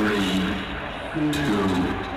Three, two, one.